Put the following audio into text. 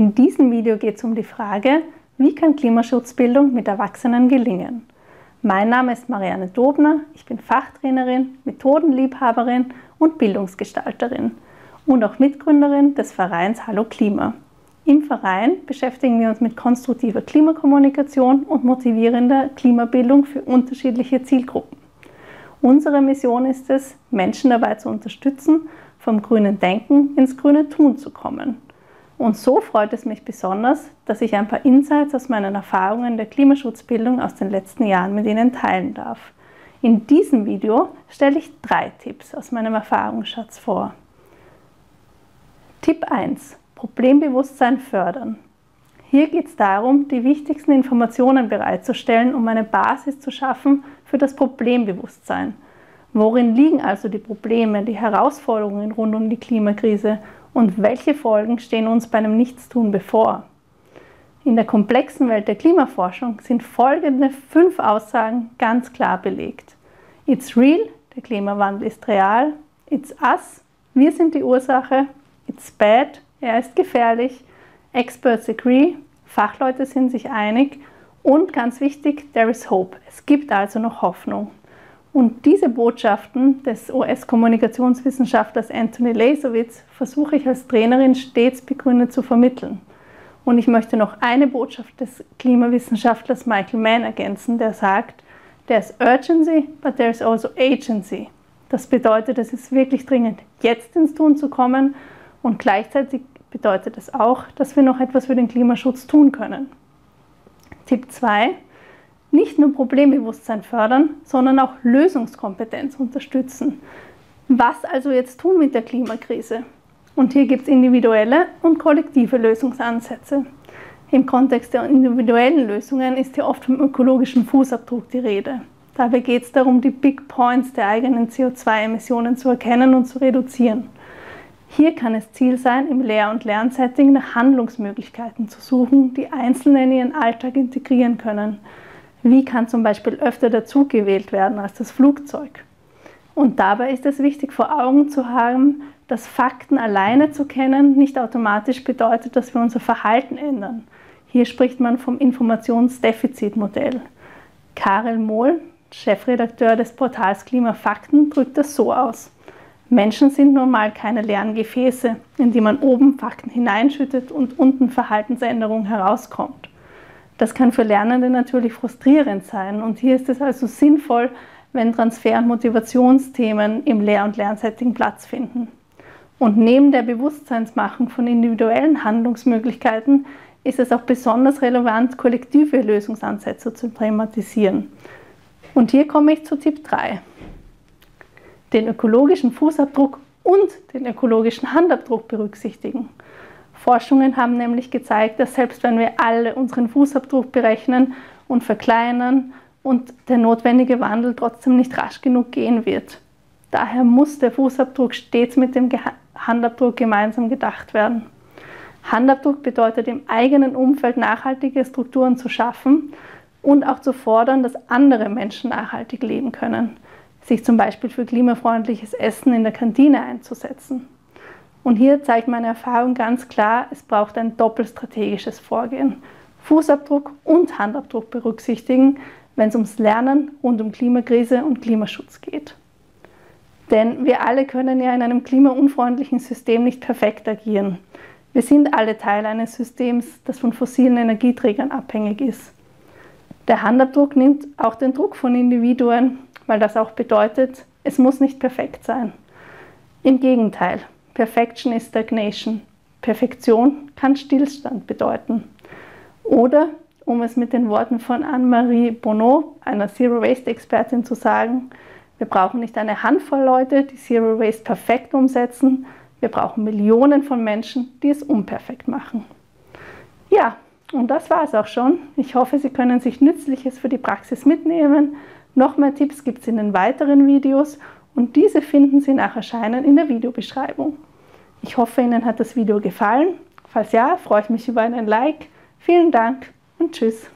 In diesem Video geht es um die Frage, wie kann Klimaschutzbildung mit Erwachsenen gelingen? Mein Name ist Marianne Dobner, ich bin Fachtrainerin, Methodenliebhaberin und Bildungsgestalterin und auch Mitgründerin des Vereins Hallo Klima. Im Verein beschäftigen wir uns mit konstruktiver Klimakommunikation und motivierender Klimabildung für unterschiedliche Zielgruppen. Unsere Mission ist es, Menschen dabei zu unterstützen, vom grünen Denken ins grüne Tun zu kommen und so freut es mich besonders, dass ich ein paar Insights aus meinen Erfahrungen der Klimaschutzbildung aus den letzten Jahren mit Ihnen teilen darf. In diesem Video stelle ich drei Tipps aus meinem Erfahrungsschatz vor. Tipp 1. Problembewusstsein fördern. Hier geht es darum, die wichtigsten Informationen bereitzustellen, um eine Basis zu schaffen für das Problembewusstsein. Worin liegen also die Probleme, die Herausforderungen rund um die Klimakrise und welche Folgen stehen uns bei einem Nichtstun bevor? In der komplexen Welt der Klimaforschung sind folgende fünf Aussagen ganz klar belegt. It's real, der Klimawandel ist real. It's us, wir sind die Ursache. It's bad, er ist gefährlich. Experts agree, Fachleute sind sich einig. Und ganz wichtig, there is hope. Es gibt also noch Hoffnung. Und diese Botschaften des US-Kommunikationswissenschaftlers Anthony Leisowitz versuche ich als Trainerin stets begründet zu vermitteln. Und ich möchte noch eine Botschaft des Klimawissenschaftlers Michael Mann ergänzen, der sagt, There's urgency, but there's also agency. Das bedeutet, es ist wirklich dringend, jetzt ins Tun zu kommen und gleichzeitig bedeutet es auch, dass wir noch etwas für den Klimaschutz tun können. Tipp 2 nicht nur Problembewusstsein fördern, sondern auch Lösungskompetenz unterstützen. Was also jetzt tun mit der Klimakrise? Und hier gibt es individuelle und kollektive Lösungsansätze. Im Kontext der individuellen Lösungen ist hier oft vom ökologischen Fußabdruck die Rede. Dabei geht es darum, die Big Points der eigenen CO2-Emissionen zu erkennen und zu reduzieren. Hier kann es Ziel sein, im Lehr- und Lernsetting nach Handlungsmöglichkeiten zu suchen, die Einzelne in ihren Alltag integrieren können wie kann zum Beispiel öfter der Zug gewählt werden als das Flugzeug? Und dabei ist es wichtig vor Augen zu haben, dass Fakten alleine zu kennen nicht automatisch bedeutet, dass wir unser Verhalten ändern. Hier spricht man vom Informationsdefizitmodell. Karel Mohl, Chefredakteur des Portals Klimafakten, drückt das so aus. Menschen sind nun mal keine leeren Gefäße, in die man oben Fakten hineinschüttet und unten Verhaltensänderung herauskommt. Das kann für Lernende natürlich frustrierend sein und hier ist es also sinnvoll, wenn Transfer- und Motivationsthemen im Lehr- und Lernsetting Platz finden. Und neben der Bewusstseinsmachung von individuellen Handlungsmöglichkeiten ist es auch besonders relevant, kollektive Lösungsansätze zu thematisieren. Und hier komme ich zu Tipp 3. Den ökologischen Fußabdruck und den ökologischen Handabdruck berücksichtigen. Forschungen haben nämlich gezeigt, dass selbst wenn wir alle unseren Fußabdruck berechnen und verkleinern und der notwendige Wandel trotzdem nicht rasch genug gehen wird. Daher muss der Fußabdruck stets mit dem Handabdruck gemeinsam gedacht werden. Handabdruck bedeutet im eigenen Umfeld nachhaltige Strukturen zu schaffen und auch zu fordern, dass andere Menschen nachhaltig leben können, sich zum Beispiel für klimafreundliches Essen in der Kantine einzusetzen. Und hier zeigt meine Erfahrung ganz klar, es braucht ein doppelstrategisches Vorgehen. Fußabdruck und Handabdruck berücksichtigen, wenn es ums Lernen rund um Klimakrise und Klimaschutz geht. Denn wir alle können ja in einem klimaunfreundlichen System nicht perfekt agieren. Wir sind alle Teil eines Systems, das von fossilen Energieträgern abhängig ist. Der Handabdruck nimmt auch den Druck von Individuen, weil das auch bedeutet, es muss nicht perfekt sein. Im Gegenteil, Perfection is Stagnation. Perfektion kann Stillstand bedeuten. Oder, um es mit den Worten von Anne-Marie Bonneau, einer Zero Waste-Expertin, zu sagen, wir brauchen nicht eine Handvoll Leute, die Zero Waste perfekt umsetzen, wir brauchen Millionen von Menschen, die es unperfekt machen. Ja, und das war es auch schon. Ich hoffe, Sie können sich Nützliches für die Praxis mitnehmen. Noch mehr Tipps gibt es in den weiteren Videos und diese finden Sie nach Erscheinen in der Videobeschreibung. Ich hoffe, Ihnen hat das Video gefallen. Falls ja, freue ich mich über einen Like. Vielen Dank und Tschüss.